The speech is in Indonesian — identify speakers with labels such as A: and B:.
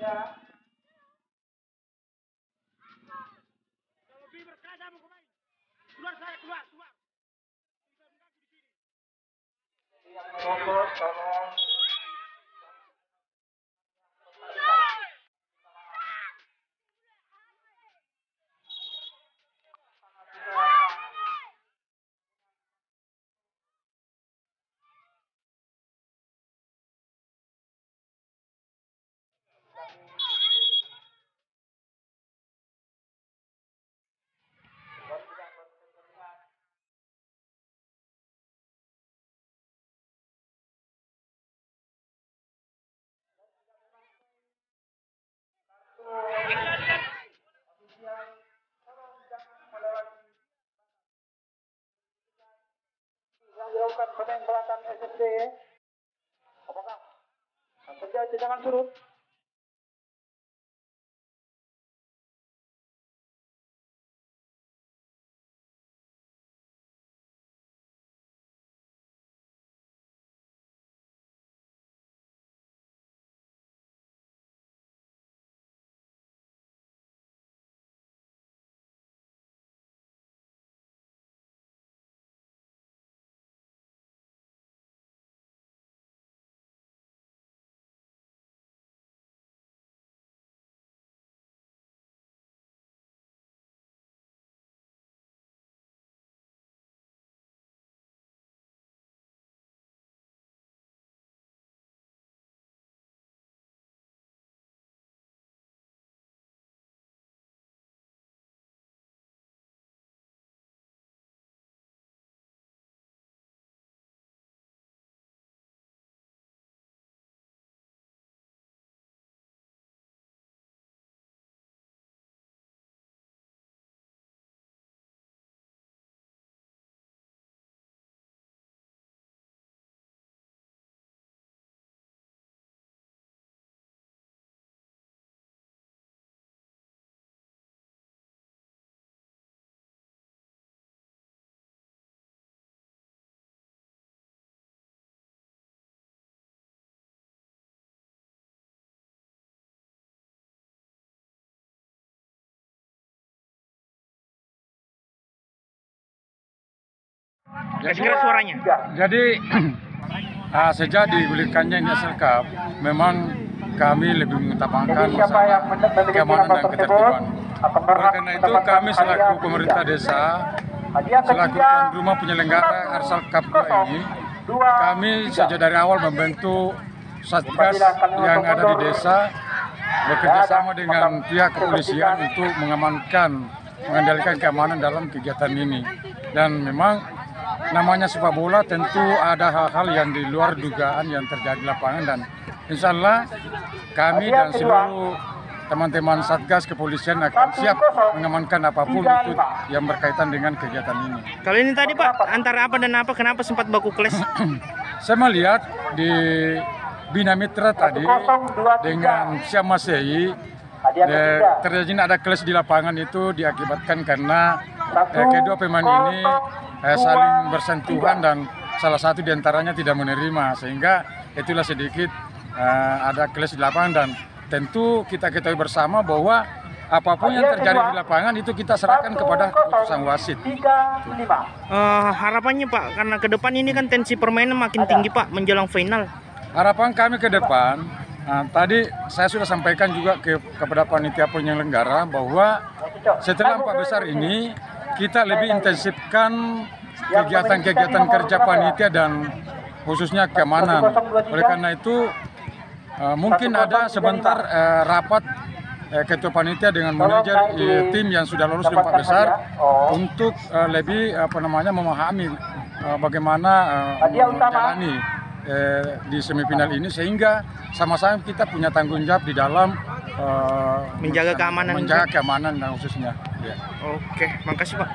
A: Yeah. Yang dilakukan penembakan SSD apakah terjadi jangan surut
B: Kasih keras suaranya.
C: Jadi ah, sejak digulirkannya ini Cup, memang kami lebih mengutamakan masalah keamanan dan ketertiban. Oleh karena itu kami selaku pemerintah desa, selaku tuan rumah penyelenggara Arsal Cup 2 ini, kami sejak dari awal membentuk satgas yang ada di desa bekerja sama dengan pihak kepolisian untuk mengamankan, mengendalikan keamanan dalam kegiatan ini. Dan memang namanya sepak bola tentu ada hal-hal yang di luar dugaan yang terjadi di lapangan dan insya Allah kami dan seluruh teman-teman Satgas kepolisian akan siap mengamankan apa pun itu yang berkaitan dengan kegiatan ini.
B: Kalau ini tadi Pak, antara apa dan apa, kenapa sempat baku kles?
C: Saya melihat di Bina Mitra tadi dengan Syam Masehi eh, terjadi ada kelas di lapangan itu diakibatkan karena eh, kedua pemain ini eh, saling bersentuhan dan salah satu di antaranya tidak menerima. Sehingga itulah sedikit eh, ada kelas di lapangan dan tentu kita ketahui bersama bahwa apa pun yang terjadi di lapangan itu kita serahkan kepada keputusan wasit.
B: Eh, harapannya Pak, karena ke depan ini kan tensi permainan makin tinggi Pak menjelang final.
C: Harapan kami ke depan, nah, tadi saya sudah sampaikan juga ke, kepada panitia penyelenggara bahwa setelah empat besar ini kita lebih intensifkan kegiatan-kegiatan kerja panitia dan khususnya keamanan. Oleh karena itu eh, mungkin ada sebentar eh, rapat eh, ketua panitia dengan manajer tim yang sudah lolos di empat besar untuk lebih apa namanya memahami bagaimana eh, menjalani di semifinal ini sehingga sama-sama kita punya tanggung jawab di dalam
B: Menjaga keamanan
C: menjaga keamanan dan khususnya.
B: Oke, makasih Pak.